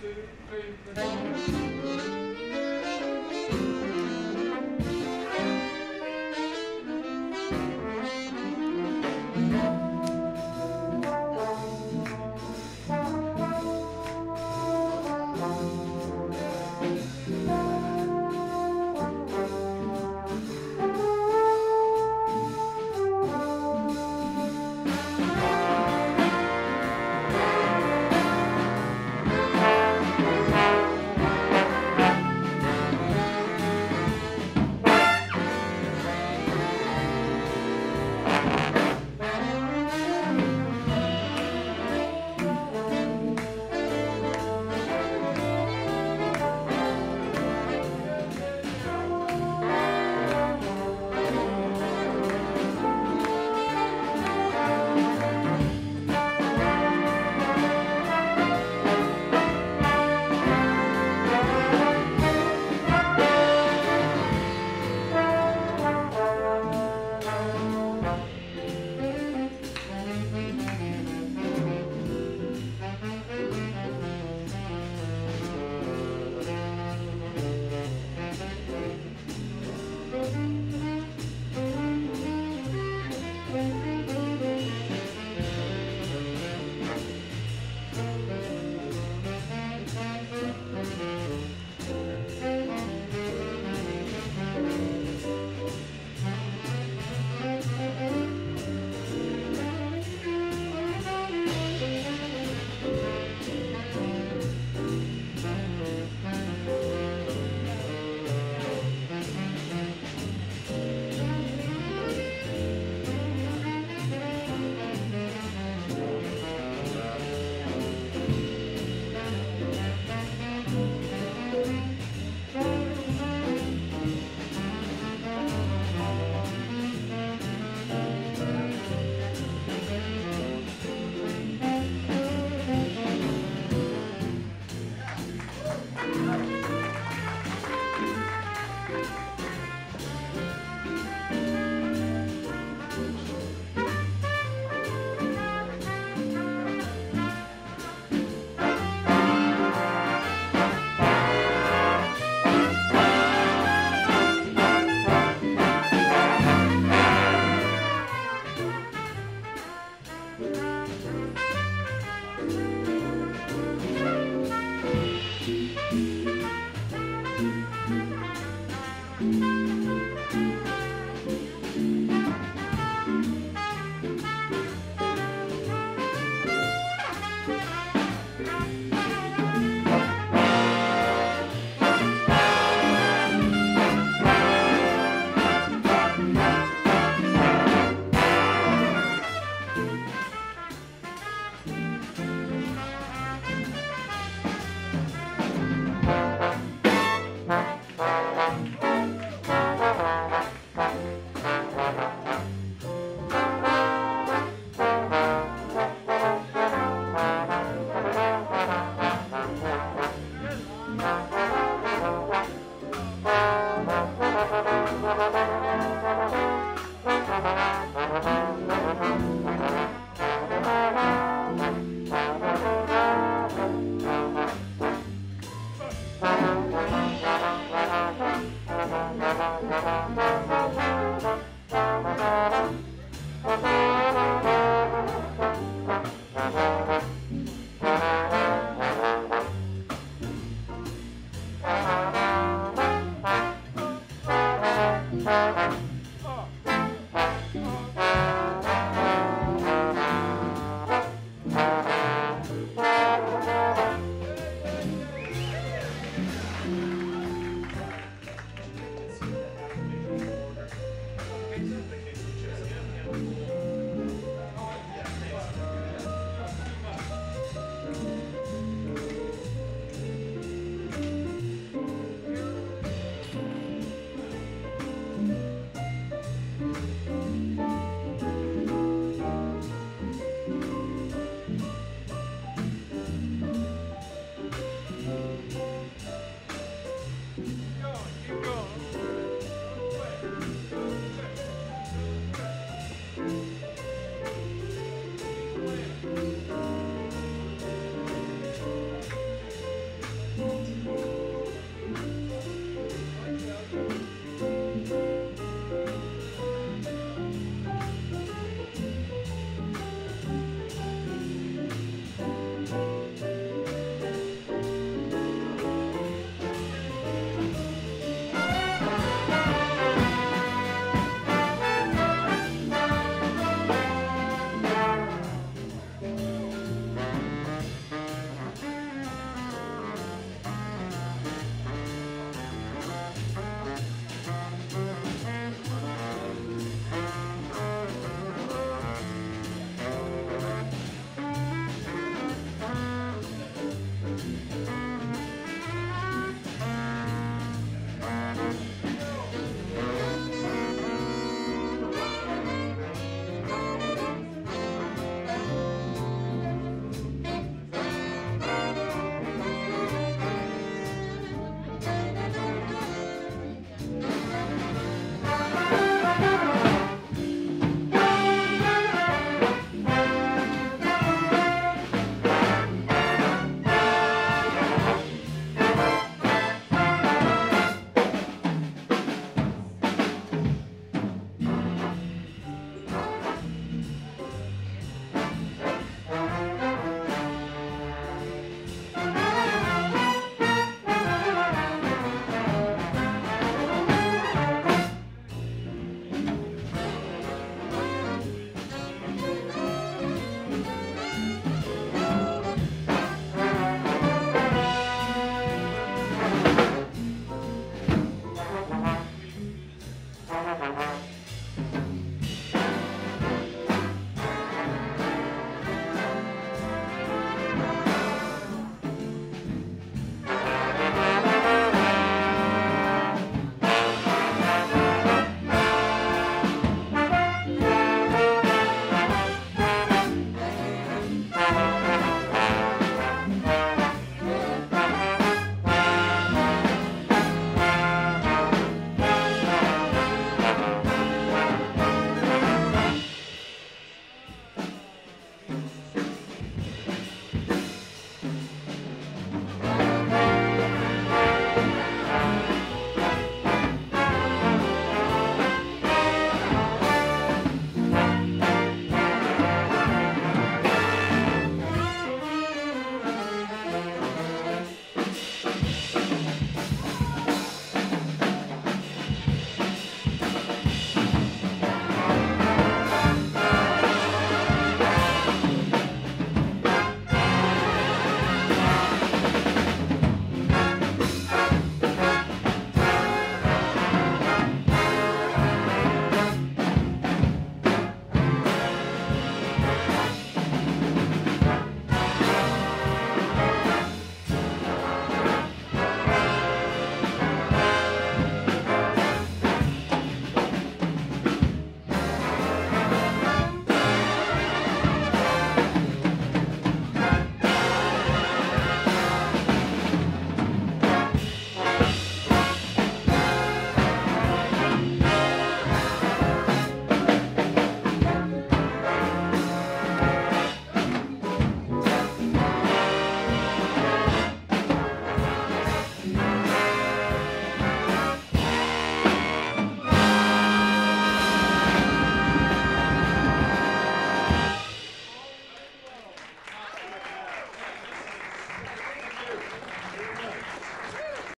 two, three, four. Keep going, keep.